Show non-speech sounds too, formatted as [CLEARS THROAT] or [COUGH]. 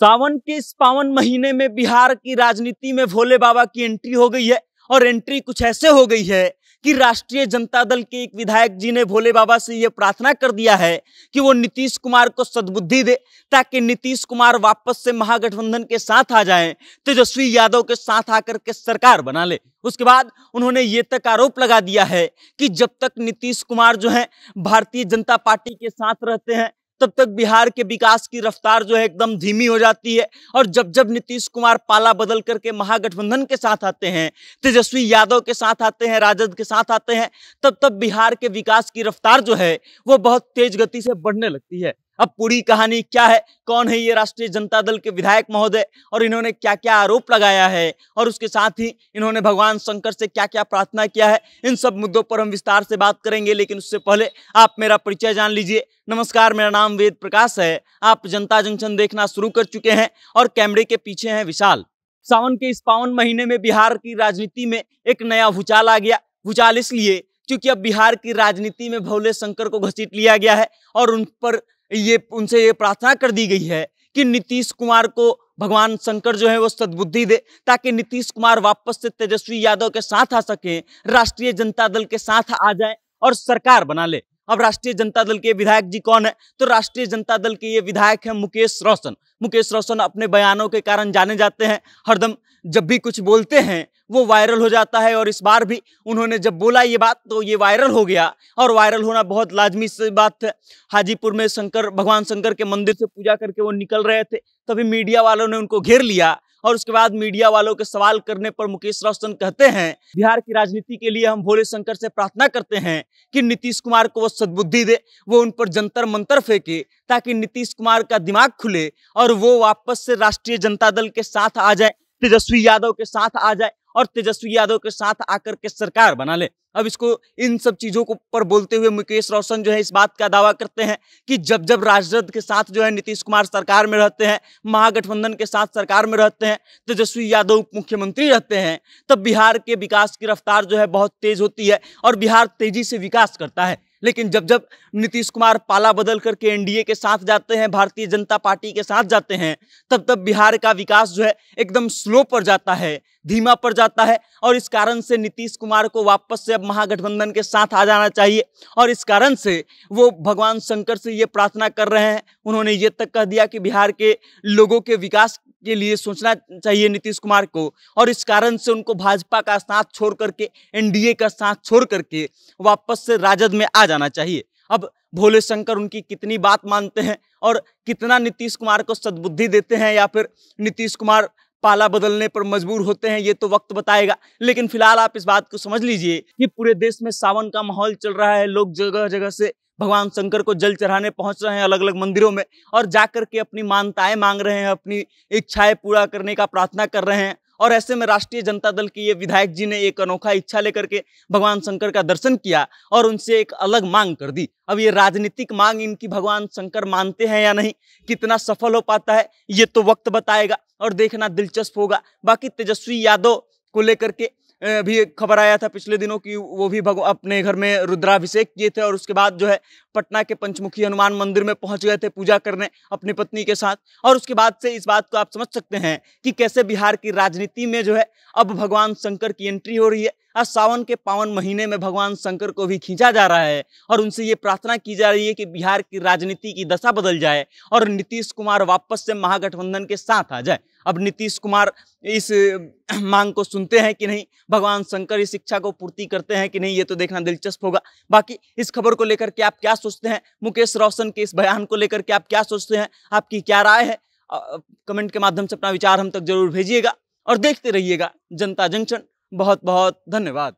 सावन के इस पावन महीने में बिहार की राजनीति में भोले बाबा की एंट्री हो गई है और एंट्री कुछ ऐसे हो गई है कि राष्ट्रीय जनता दल के एक विधायक जी ने भोले बाबा से यह प्रार्थना कर दिया है कि वो नीतीश कुमार को सद्बुद्धि दे ताकि नीतीश कुमार वापस से महागठबंधन के साथ आ जाएँ, तेजस्वी यादव के साथ आकर के सरकार बना ले। उसके बाद उन्होंने ये तक आरोप लगा दिया है कि जब तक नीतीश कुमार जो है, भारतीय जनता पार्टी के साथ रहते हैं तब तक बिहार के विकास की रफ्तार जो है एकदम धीमी हो जाती है। और जब जब नीतीश कुमार पाला बदल करके महागठबंधन के साथ आते हैं, तेजस्वी यादव के साथ आते हैं, राजद के साथ आते हैं, तब तब बिहार के विकास की रफ्तार जो है, वो बहुत तेज गति से बढ़ने लगती है। अब पूरी कहानी क्या है? कौन है ये राष्ट्रीय जनता दल के विधायक महोदय? और इन्होंने क्या क्या आरोप लगाया है? और उसके साथ ही इन्होंने भगवान शंकर से क्या क्या प्रार्थना किया है? इन सब मुद्दों पर हम विस्तार से बात करेंगे, लेकिन उससे पहले आप मेरा परिचय जान लीजिए। नमस्कार, मेरा नाम वेद प्रकाश है। आप जनता जंक्शन देखना शुरू कर चुके हैं और कैमरे के पीछे हैं विशाल। सावन के इस पावन महीने में बिहार की राजनीति में एक नया भूचाल आ गया। भूचाल इसलिए क्योंकि अब बिहार की राजनीति में भोले शंकर को घसीट लिया गया है और उन पर ये, उनसे ये प्रार्थना कर दी गई है कि नीतीश कुमार को भगवान शंकर जो है वो सद्बुद्धि दे, ताकि नीतीश कुमार वापस से तेजस्वी यादव के साथ आ सके, राष्ट्रीय जनता दल के साथ आ जाए और सरकार बना ले। अब राष्ट्रीय जनता दल के विधायक जी कौन है? तो राष्ट्रीय जनता दल के ये विधायक हैं मुकेश रोशन। मुकेश रोशन अपने बयानों के कारण जाने जाते हैं। हरदम जब भी कुछ बोलते हैं, वो वायरल हो जाता है और इस बार भी उन्होंने जब बोला ये बात तो ये वायरल हो गया। और वायरल होना बहुत लाजमी सी बात है। हाजीपुर में शंकर, भगवान शंकर के मंदिर से पूजा करके वो निकल रहे थे। तभी मीडिया वालों ने उनको घेर लिया। और उसके बाद मीडिया वालों के सवाल करने पर मुकेश रोशन कहते हैं, बिहार की राजनीति के लिए हम भोले शंकर से प्रार्थना करते हैं कि नीतीश कुमार को वो सद्बुद्धि दे, वो उन पर जंतर मंतर फेंके, ताकि नीतीश कुमार का दिमाग खुले और वो वापस से राष्ट्रीय जनता दल के साथ आ जाए, तेजस्वी यादव के साथ आ जाए और तेजस्वी यादव के साथ आकर के सरकार बना ले। अब इसको, इन सब चीज़ों को पर बोलते हुए मुकेश रोशन जो है इस बात का दावा करते हैं कि जब जब राजद के साथ जो है नीतीश कुमार सरकार में रहते हैं, महागठबंधन के साथ सरकार में रहते हैं, तेजस्वी यादव उप मुख्यमंत्री रहते हैं, तब बिहार के विकास की रफ्तार जो है बहुत तेज होती है और बिहार तेज़ी से विकास करता है। लेकिन जब जब नीतीश कुमार पाला बदल करके एनडीए के साथ जाते हैं, भारतीय जनता पार्टी के साथ जाते हैं, तब तब बिहार का विकास जो है एकदम स्लो पर जाता है, धीमा पड़ जाता है और इस कारण से नीतीश कुमार को वापस से अब महागठबंधन के साथ आ जाना चाहिए और इस कारण से वो भगवान शंकर से ये प्रार्थना कर रहे हैं। उन्होंने ये तक कह दिया कि बिहार के लोगों के विकास के लिए सोचना चाहिए नीतीश कुमार को। और इस कारण से उनको भाजपा का साथ छोड़ करके, एनडीए का साथ छोड़ करके वापस से राजद में आ जाना चाहिए। अब भोले शंकर उनकी कितनी बात मानते हैं और कितना नीतीश कुमार को सद्बुद्धि देते हैं या फिर नीतीश कुमार पाला बदलने पर मजबूर होते हैं, ये तो वक्त बताएगा। लेकिन फ़िलहाल आप इस बात को समझ लीजिए कि पूरे देश में सावन का माहौल चल रहा है। लोग जगह जगह से भगवान शंकर को जल चढ़ाने पहुँच रहे हैं अलग अलग मंदिरों में और जाकर के अपनी मानताएँ मांग रहे हैं, अपनी इच्छाएँ पूरा करने का प्रार्थना कर रहे हैं। और ऐसे में राष्ट्रीय जनता दल के ये विधायक जी ने एक अनोखा इच्छा लेकर के भगवान शंकर का दर्शन किया और उनसे एक अलग मांग कर दी। अब ये राजनीतिक मांग इनकी भगवान शंकर मानते हैं या नहीं, कितना सफल हो पाता है, ये तो वक्त बताएगा और देखना दिलचस्प होगा। बाकी तेजस्वी यादव को लेकर के भी खबर आया था पिछले दिनों की वो भी अपने घर में रुद्राभिषेक किए थे और उसके बाद जो है पटना के पंचमुखी हनुमान मंदिर में पहुँच गए थे पूजा करने अपनी पत्नी के साथ। और उसके बाद से इस बात को आप समझ सकते हैं कि कैसे बिहार की राजनीति में जो है अब भगवान शंकर की एंट्री हो रही है। आज सावन के पावन महीने में भगवान शंकर को भी खींचा जा रहा है और उनसे ये प्रार्थना की जा रही है कि बिहार की राजनीति की दशा बदल जाए और नीतीश कुमार वापस से महागठबंधन के साथ आ जाए। अब नीतीश कुमार इस [CLEARS THROAT] मांग को सुनते हैं कि नहीं? भगवान शंकर इस इच्छा को पूर्ति करते हैं कि नहीं? ये तो देखना दिलचस्प होगा। बाकी इस खबर को लेकर के आप क्या सोचते हैं? मुकेश रोशन के इस बयान को लेकर के आप क्या सोचते हैं? आपकी क्या राय है? कमेंट के माध्यम से अपना विचार हम तक ज़रूर भेजिएगा और देखते रहिएगा जनता जंक्शन। बहुत बहुत धन्यवाद।